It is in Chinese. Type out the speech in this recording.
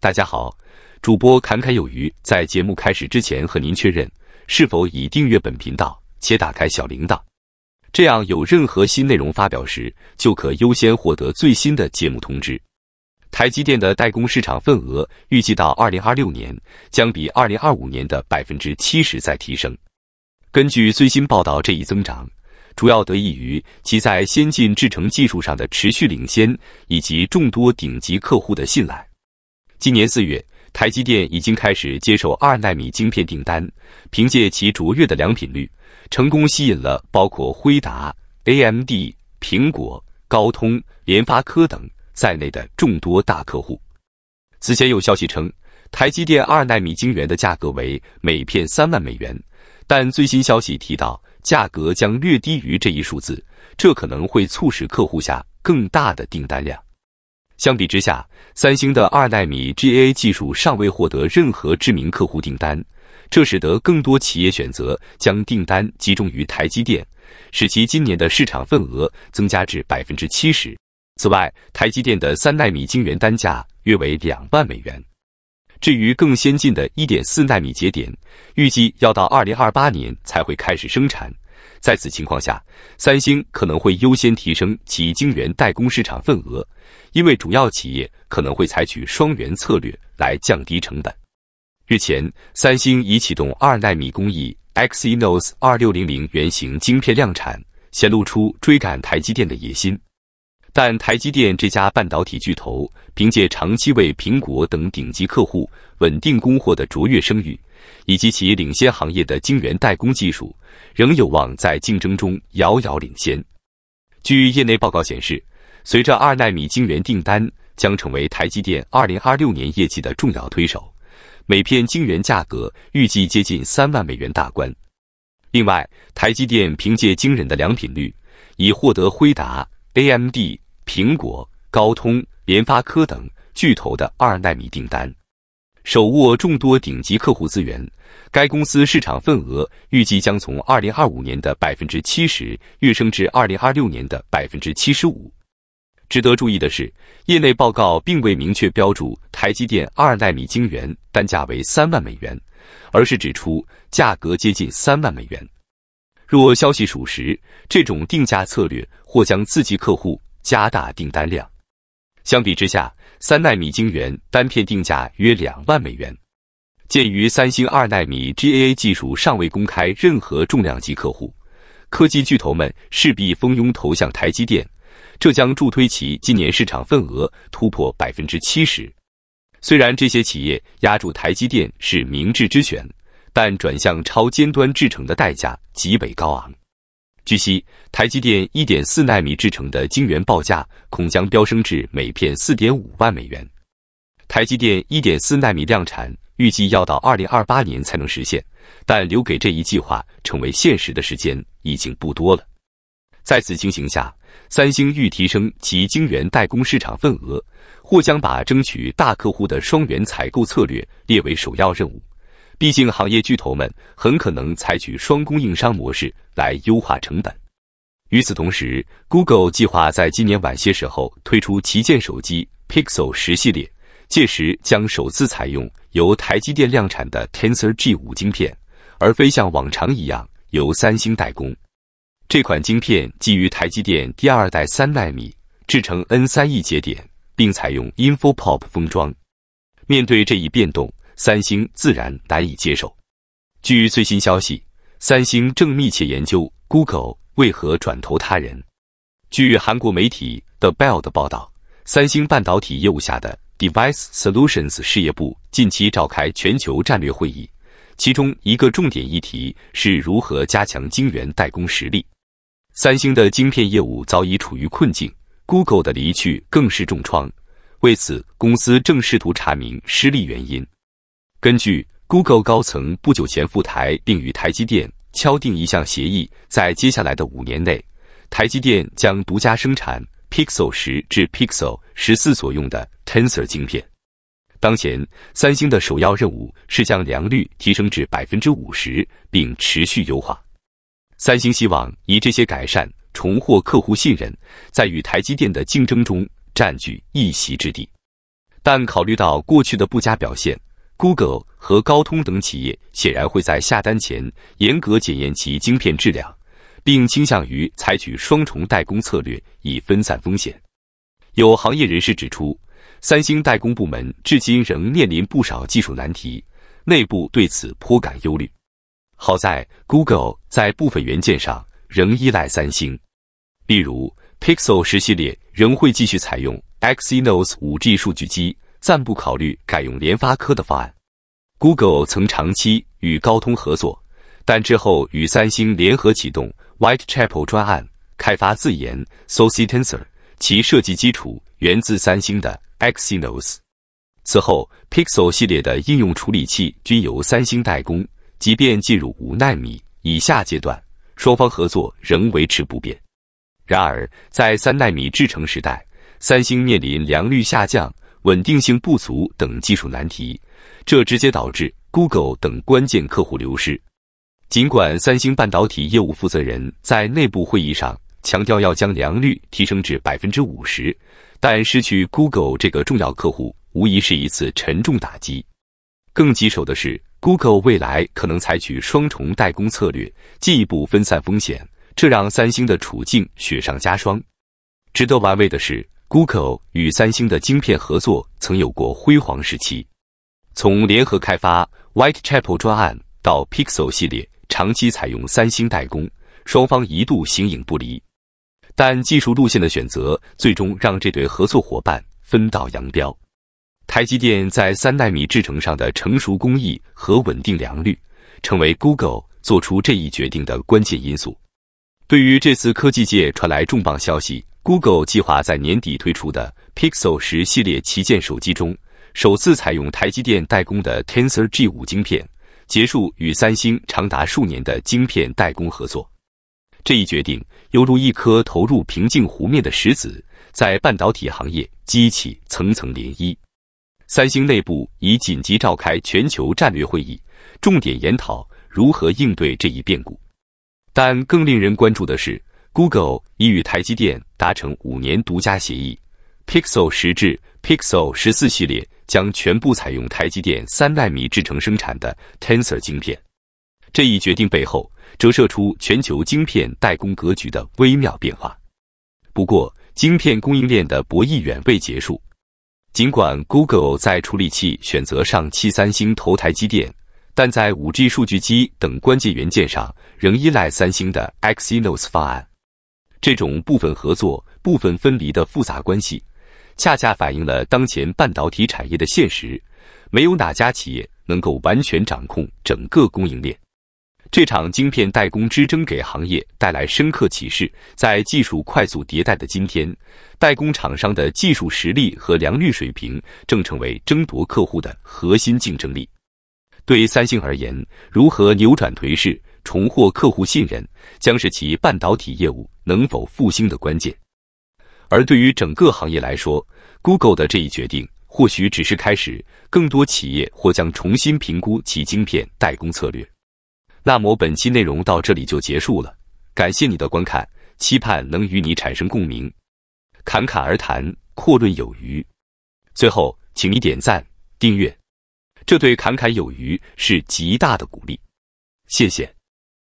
大家好，主播侃侃有余。在节目开始之前，和您确认是否已订阅本频道且打开小铃铛，这样有任何新内容发表时，就可优先获得最新的节目通知。台积电的代工市场份额预计到二零二六年将比二零二五年的百分之七十再提升。根据最新报道，这一增长。主要得益于其在先进制程技术上的持续领先，以及众多顶级客户的信赖。今年四月，台积电已经开始接受二纳米晶片订单，凭借其卓越的良品率，成功吸引了包括辉达、AMD、苹果、高通、联发科等在内的众多大客户。此前有消息称，台积电二纳米晶圆的价格为每片三万美元，但最新消息提到。价格将略低于这一数字，这可能会促使客户下更大的订单量。相比之下，三星的二纳米 GAA 技术尚未获得任何知名客户订单，这使得更多企业选择将订单集中于台积电，使其今年的市场份额增加至百分之七十。此外，台积电的三纳米晶圆单价约为两万美元。至于更先进的一点四纳米节点，预计要到二零二八年才会开始生产。在此情况下，三星可能会优先提升其晶圆代工市场份额，因为主要企业可能会采取双元策略来降低成本。日前，三星已启动二纳米工艺 Exynos 二六零零原型晶片量产，显露出追赶台积电的野心。但台积电这家半导体巨头，凭借长期为苹果等顶级客户稳定供货的卓越声誉，以及其领先行业的晶圆代工技术，仍有望在竞争中遥遥领先。据业内报告显示，随着二纳米晶圆订单将成为台积电二零二六年业绩的重要推手，每片晶圆价格预计接近三万美元大关。另外，台积电凭借惊人的良品率，已获得辉达。AMD、苹果、高通、联发科等巨头的二纳米订单，手握众多顶级客户资源，该公司市场份额预计将从二零二五年的百分之七十跃升至二零二六年的百分之七十五。值得注意的是，业内报告并未明确标注台积电二纳米晶圆单价为三万美元，而是指出价格接近三万美元。若消息属实，这种定价策略或将刺激客户加大订单量。相比之下，三纳米晶圆单片定价约两万美元。鉴于三星二纳米 GAA 技术尚未公开任何重量级客户，科技巨头们势必蜂拥投向台积电，这将助推其今年市场份额突破百分之七十。虽然这些企业压住台积电是明智之选。但转向超尖端制程的代价极为高昂。据悉，台积电一点四纳米制成的晶圆报价恐将飙升至每片四点五万美元。台积电一点四纳米量产预计要到二零二八年才能实现，但留给这一计划成为现实的时间已经不多了。在此情形下，三星欲提升其晶圆代工市场份额，或将把争取大客户的双元采购策略列为首要任务。毕竟，行业巨头们很可能采取双供应商模式来优化成本。与此同时，Google 计划在今年晚些时候推出旗舰手机 Pixel 十系列，届时将首次采用由台积电量产的 Tensor G 五晶片，而非像往常一样由三星代工。这款晶片基于台积电第二代三纳米制成 N 三 E 节点，并采用 InfoPop 封装。面对这一变动，三星自然难以接受。据最新消息，三星正密切研究 Google 为何转投他人。据韩国媒体 The Bell 的报道，三星半导体业务下的 Device Solutions 事业部近期召开全球战略会议，其中一个重点议题是如何加强晶圆代工实力。三星的晶片业务早已处于困境，Google 的离去更是重创。为此，公司正试图查明失利原因。根据 Google 高层不久前赴台，并与台积电敲定一项协议，在接下来的五年内，台积电将独家生产 Pixel 十至 Pixel 十四所用的 Tensor 晶片。当前，三星的首要任务是将良率提升至百分之五十，并持续优化。三星希望以这些改善重获客户信任，在与台积电的竞争中占据一席之地。但考虑到过去的不佳表现，Google 和高通等企业显然会在下单前严格检验其晶片质量，并倾向于采取双重代工策略以分散风险。有行业人士指出，三星代工部门至今仍面临不少技术难题，内部对此颇感忧虑。好在 Google 在部分元件上仍依赖三星，例如 Pixel 十系列仍会继续采用 Exynos 5G 数据机，暂不考虑改用联发科的方案。Google 曾长期与高通合作，但之后与三星联合启动 Whitechapel 专案，开发自研 Soci Tensor，其设计基础源自三星的 Exynos。此后，Pixel 系列的应用处理器均由三星代工。即便进入五纳米以下阶段，双方合作仍维持不变。然而，在三纳米制程时代，三星面临良率下降、稳定性不足等技术难题，这直接导致 Google 等关键客户流失。尽管三星半导体业务负责人在内部会议上强调要将良率提升至百分之五十，但失去 Google 这个重要客户，无疑是一次沉重打击。更棘手的是。Google 未来可能采取双重代工策略，进一步分散风险，这让三星的处境雪上加霜。值得玩味的是，Google 与三星的晶片合作曾有过辉煌时期，从联合开发 Whitechapel 专案到 Pixel 系列长期采用三星代工，双方一度形影不离。但技术路线的选择，最终让这对合作伙伴分道扬镳。台积电在三纳米制程上的成熟工艺和稳定良率，成为 Google 做出这一决定的关键因素。对于这次科技界传来重磅消息，Google 计划在年底推出的 Pixel 十系列旗舰手机中，首次采用台积电代工的 Tensor G5 晶片，结束与三星长达数年的晶片代工合作。这一决定犹如一颗投入平静湖面的石子，在半导体行业激起层层涟漪。三星内部已紧急召开全球战略会议，重点研讨如何应对这一变故。但更令人关注的是，Google 已与台积电达成五年独家协议，Pixel 十至 Pixel 十四系列将全部采用台积电三纳米制程生产的 Tensor 晶片。这一决定背后折射出全球晶片代工格局的微妙变化。不过，晶片供应链的博弈远未结束。尽管 Google 在处理器选择上弃三星投台积电，但在 5G 数据机等关键元件上仍依赖三星的 Exynos 方案。这种部分合作、部分分离的复杂关系，恰恰反映了当前半导体产业的现实：没有哪家企业能够完全掌控整个供应链。这场晶片代工之争给行业带来深刻启示。在技术快速迭代的今天，代工厂商的技术实力和良率水平正成为争夺客户的核心竞争力。对三星而言，如何扭转颓势、重获客户信任，将是其半导体业务能否复兴的关键。而对于整个行业来说，Google 的这一决定或许只是开始，更多企业或将重新评估其晶片代工策略。那么本期内容到这里就结束了，感谢你的观看，期盼能与你产生共鸣。侃侃而谈，阔论有余。最后，请你点赞、订阅，这对侃侃有余是极大的鼓励，谢谢。